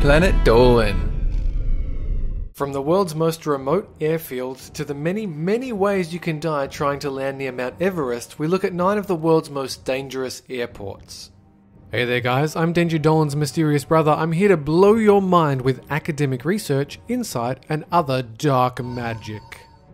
Planet Dolan. From the world's most remote airfields to the many, many ways you can die trying to land near Mount Everest, we look at nine of the world's most dangerous airports. Hey there, guys, I'm Danger Dolan's mysterious brother. I'm here to blow your mind with academic research, insight, and other dark magic.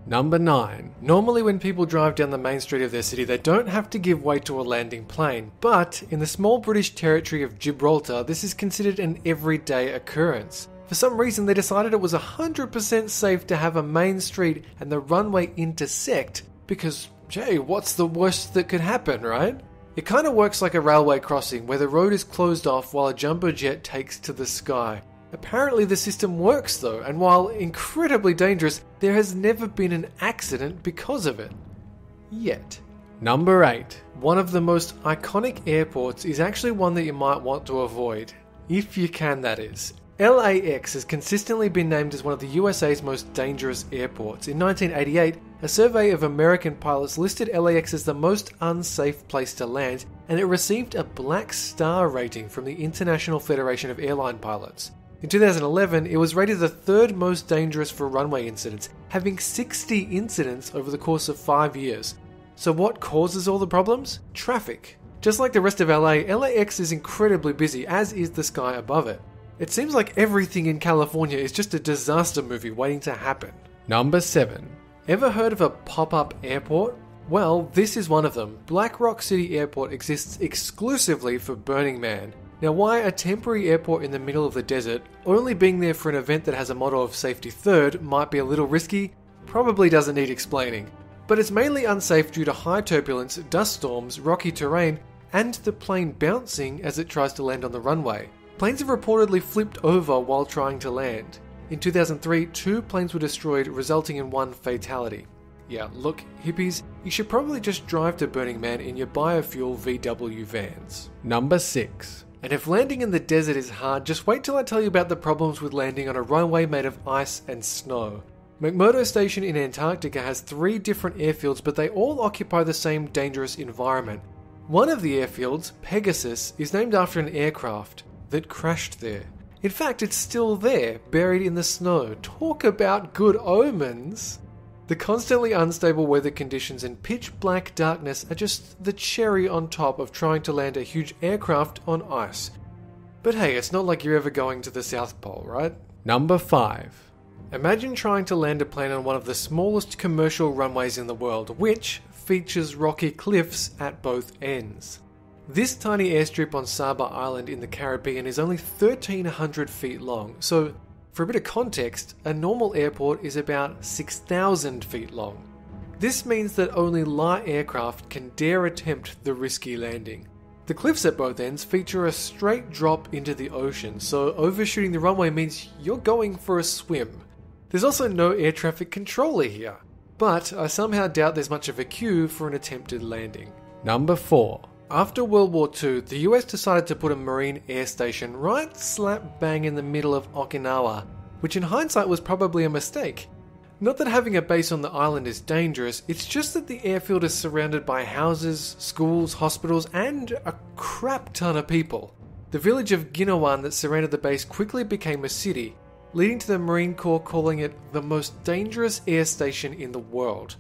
Number 9. Normally, when people drive down the main street of their city, they don't have to give way to a landing plane, but in the small British territory of Gibraltar, this is considered an everyday occurrence. For some reason, they decided it was 100% safe to have a main street and the runway intersect because, Jay, what's the worst that could happen, right? It kind of works like a railway crossing where the road is closed off while a jumbo jet takes to the sky. Apparently, the system works though, and while incredibly dangerous, there has never been an accident because of it. Yet. Number 8. One of the most iconic airports is actually one that you might want to avoid. If you can, that is. LAX has consistently been named as one of the USA's most dangerous airports. In 1988, a survey of American pilots listed LAX as the most unsafe place to land, and it received a black star rating from the International Federation of Airline Pilots. In 2011, it was rated the third most dangerous for runway incidents, having 60 incidents over the course of five years. So, what causes all the problems? Traffic. Just like the rest of LA, LAX is incredibly busy, as is the sky above it. It seems like everything in California is just a disaster movie waiting to happen. Number 7. Ever heard of a pop up airport? Well, this is one of them. Black Rock City Airport exists exclusively for Burning Man. Now, why a temporary airport in the middle of the desert, only being there for an event that has a motto of safety third, might be a little risky, probably doesn't need explaining. But it's mainly unsafe due to high turbulence, dust storms, rocky terrain, and the plane bouncing as it tries to land on the runway. Planes have reportedly flipped over while trying to land. In 2003, two planes were destroyed, resulting in one fatality. Yeah, look, hippies, you should probably just drive to Burning Man in your biofuel VW vans. Number 6. And if landing in the desert is hard, just wait till I tell you about the problems with landing on a runway made of ice and snow. McMurdo Station in Antarctica has three different airfields, but they all occupy the same dangerous environment. One of the airfields, Pegasus, is named after an aircraft that crashed there. In fact, it's still there, buried in the snow. Talk about good omens! The constantly unstable weather conditions and pitch black darkness are just the cherry on top of trying to land a huge aircraft on ice. But hey, it's not like you're ever going to the South Pole, right? Number 5. Imagine trying to land a plane on one of the smallest commercial runways in the world, which features rocky cliffs at both ends. This tiny airstrip on Saba Island in the Caribbean is only 1300 feet long, so for a bit of context, a normal airport is about 6,000 feet long. This means that only light aircraft can dare attempt the risky landing. The cliffs at both ends feature a straight drop into the ocean, so overshooting the runway means you're going for a swim. There's also no air traffic controller here, but I somehow doubt there's much of a queue for an attempted landing. Number 4. After World War II, the US decided to put a Marine air station right slap bang in the middle of Okinawa, which in hindsight was probably a mistake. Not that having a base on the island is dangerous, it's just that the airfield is surrounded by houses, schools, hospitals, and a crap ton of people. The village of Ginowan that surrounded the base quickly became a city, leading to the Marine Corps calling it the most dangerous air station in the world.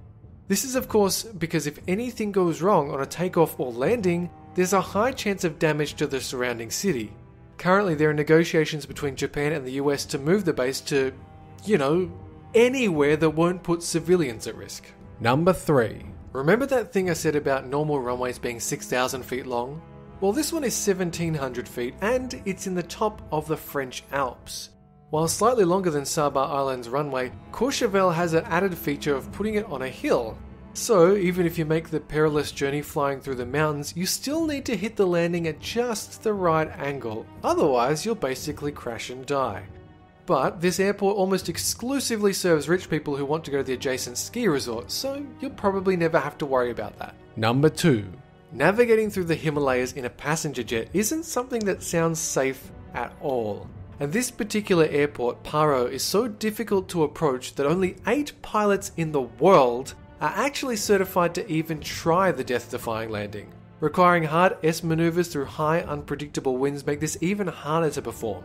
This is, of course, because if anything goes wrong on a takeoff or landing, there's a high chance of damage to the surrounding city. Currently, there are negotiations between Japan and the US to move the base to, you know, anywhere that won't put civilians at risk. Number 3. Remember that thing I said about normal runways being 6,000 feet long? Well, this one is 1,700 feet and it's in the top of the French Alps. While slightly longer than Saba Island's runway, Courchevel has an added feature of putting it on a hill. So, even if you make the perilous journey flying through the mountains, you still need to hit the landing at just the right angle, otherwise, you'll basically crash and die. But this airport almost exclusively serves rich people who want to go to the adjacent ski resort, so you'll probably never have to worry about that. Number 2. Navigating through the Himalayas in a passenger jet isn't something that sounds safe at all. And this particular airport, Paro, is so difficult to approach that only 8 pilots in the world are actually certified to even try the death defying landing. Requiring hard S maneuvers through high, unpredictable winds make this even harder to perform.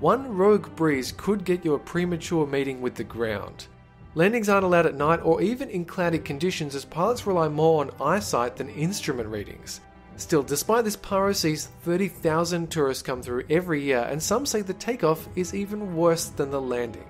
one rogue breeze could get you a premature meeting with the ground. Landings aren't allowed at night or even in cloudy conditions as pilots rely more on eyesight than instrument readings. Still, despite this, Paro sees 30,000 tourists come through every year, and some say the takeoff is even worse than the landing.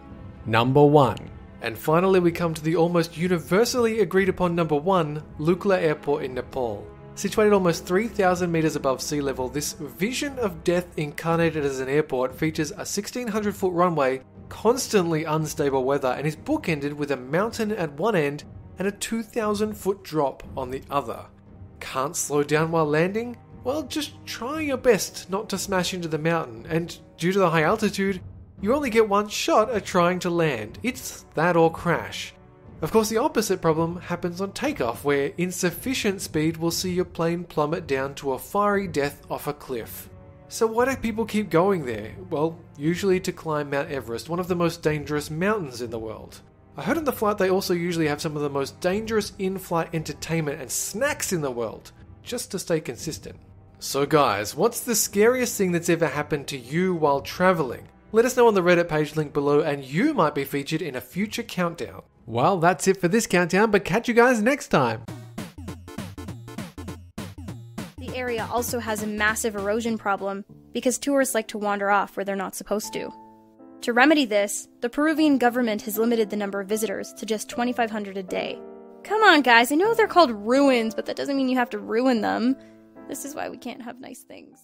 Number 1. And finally, we come to the almost universally agreed upon number 1 Lukla Airport in Nepal. Situated almost 3,000 meters above sea level, this vision of death incarnated as an airport features a 1600 foot runway, constantly unstable weather, and is bookended with a mountain at one end and a 2,000 foot drop on the other. Can't slow down while landing? Well, just try your best not to smash into the mountain, and due to the high altitude, you only get one shot at trying to land. It's that or crash. Of course, the opposite problem happens on takeoff, where insufficient speed will see your plane plummet down to a fiery death off a cliff. So, why do people keep going there? Well, usually to climb Mount Everest, one of the most dangerous mountains in the world. I heard on the flight they also usually have some of the most dangerous in flight entertainment and snacks in the world, just to stay consistent. So, guys, what's the scariest thing that's ever happened to you while traveling? Let us know on the Reddit page link below, and you might be featured in a future countdown. Well, that's it for this countdown, but catch you guys next time. The area also has a massive erosion problem because tourists like to wander off where they're not supposed to. To remedy this, the Peruvian government has limited the number of visitors to just 2,500 a day. Come on, guys, I know they're called ruins, but that doesn't mean you have to ruin them. This is why we can't have nice things.